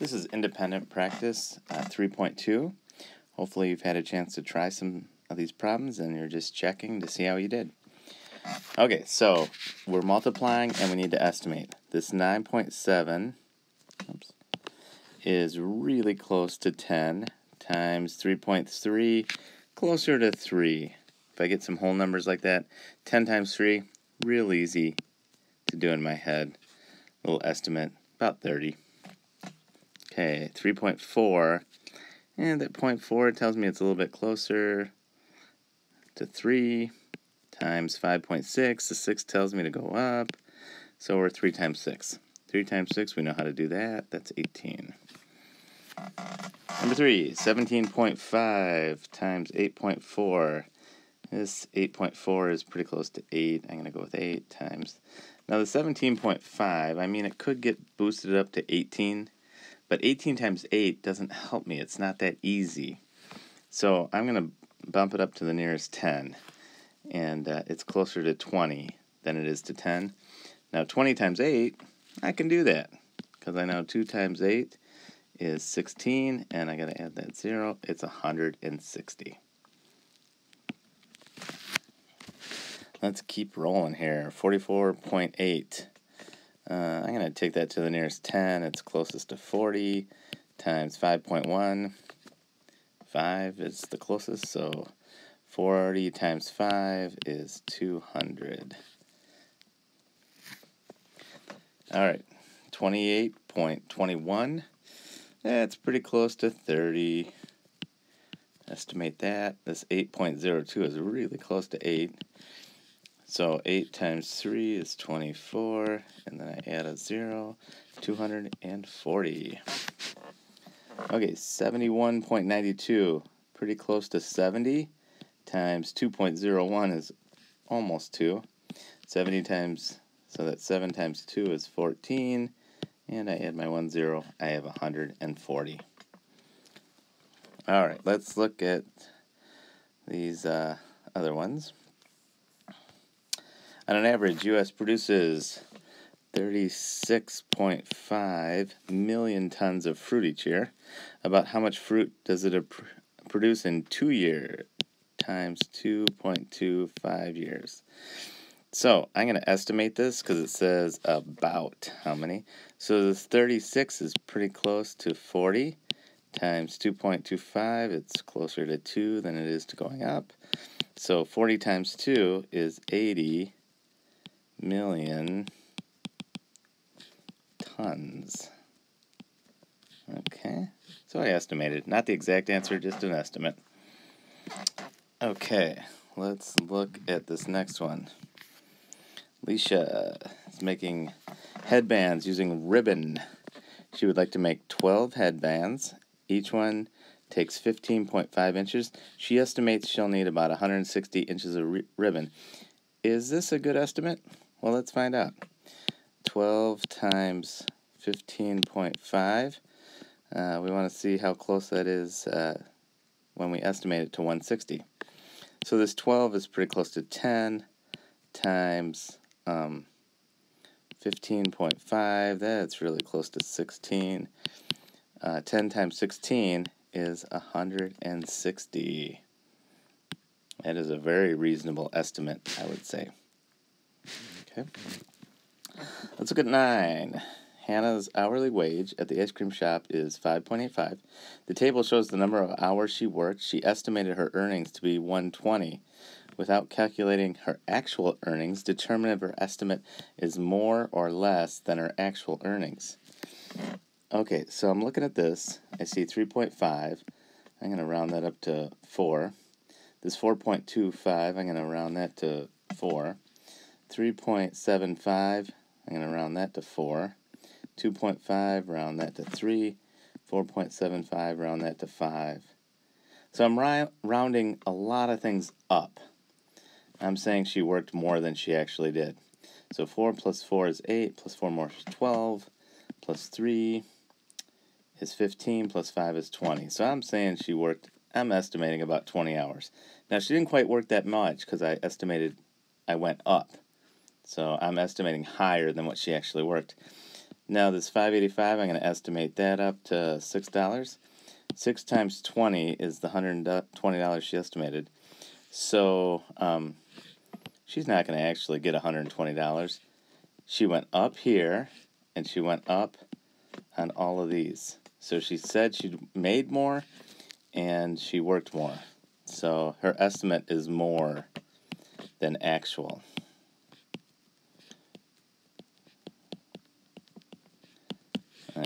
This is independent practice uh, 3.2. Hopefully, you've had a chance to try some of these problems and you're just checking to see how you did. Okay, so we're multiplying and we need to estimate. This 9.7 is really close to 10 times 3.3, closer to 3. If I get some whole numbers like that, 10 times 3, real easy to do in my head. Little estimate, about 30. Okay, 3.4. And that 0.4 tells me it's a little bit closer to 3 times 5.6. The 6 tells me to go up. So we're 3 times 6. 3 times 6, we know how to do that. That's 18. Number 3, 17.5 times 8.4. This 8.4 is pretty close to 8. I'm going to go with 8 times. Now the 17.5, I mean, it could get boosted up to 18 but 18 times 8 doesn't help me. It's not that easy. So I'm going to bump it up to the nearest 10. And uh, it's closer to 20 than it is to 10. Now 20 times 8, I can do that. Because I know 2 times 8 is 16. And I got to add that 0. It's 160. Let's keep rolling here. 44.8. Uh, I'm going to take that to the nearest 10. It's closest to 40 times 5.1. 5 is the closest, so 40 times 5 is 200. All right, 28.21. That's pretty close to 30. Estimate that. This 8.02 is really close to 8. So 8 times 3 is 24, and then I add a 0, 240. Okay, 71.92, pretty close to 70, times 2.01 is almost 2. 70 times, so that's 7 times 2 is 14, and I add my 1 0, I have 140. Alright, let's look at these uh, other ones. On an average, U.S. produces 36.5 million tons of fruit each year. About how much fruit does it produce in two years times 2.25 years? So I'm going to estimate this because it says about how many. So this 36 is pretty close to 40 times 2.25. It's closer to 2 than it is to going up. So 40 times 2 is 80 million tons. Okay, so I estimated. Not the exact answer, just an estimate. Okay, let's look at this next one. Alicia is making headbands using ribbon. She would like to make 12 headbands. Each one takes 15.5 inches. She estimates she'll need about 160 inches of ribbon. Is this a good estimate? Well, let's find out. 12 times 15.5. Uh, we want to see how close that is uh, when we estimate it to 160. So this 12 is pretty close to 10 times um, 15.5. That's really close to 16. Uh, 10 times 16 is 160. That is a very reasonable estimate, I would say. Okay. Let's look at nine. Hannah's hourly wage at the ice cream shop is 5.85. The table shows the number of hours she worked. She estimated her earnings to be 120. Without calculating her actual earnings, determine if her estimate is more or less than her actual earnings. Okay, so I'm looking at this. I see 3.5. I'm going to round that up to 4. This 4.25, I'm going to round that to 4. 3.75, I'm going to round that to 4. 2.5, round that to 3. 4.75, round that to 5. So I'm rounding a lot of things up. I'm saying she worked more than she actually did. So 4 plus 4 is 8, plus 4 more is 12, plus 3 is 15, plus 5 is 20. So I'm saying she worked, I'm estimating about 20 hours. Now she didn't quite work that much because I estimated I went up. So I'm estimating higher than what she actually worked. Now this 585, I'm going to estimate that up to $6. 6 times 20 is the $120 she estimated. So um, she's not going to actually get $120. She went up here, and she went up on all of these. So she said she made more, and she worked more. So her estimate is more than actual.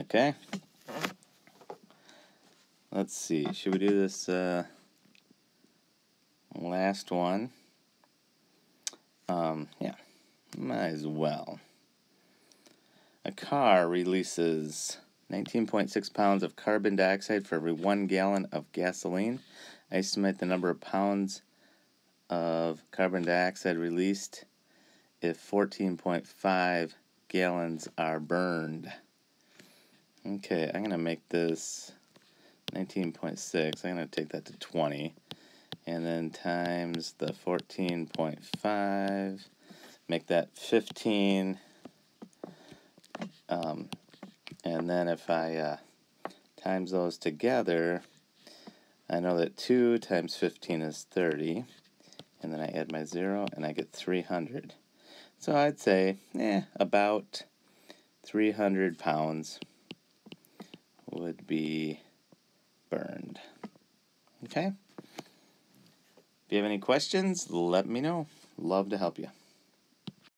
Okay. Let's see. Should we do this uh, last one? Um, yeah, might as well. A car releases 19.6 pounds of carbon dioxide for every one gallon of gasoline. I estimate the number of pounds of carbon dioxide released if 14.5 gallons are burned. Okay, I'm going to make this 19.6. I'm going to take that to 20. And then times the 14.5. Make that 15. Um, and then if I uh, times those together, I know that 2 times 15 is 30. And then I add my 0 and I get 300. So I'd say, eh, about 300 pounds would be burned. Okay? If you have any questions, let me know. Love to help you.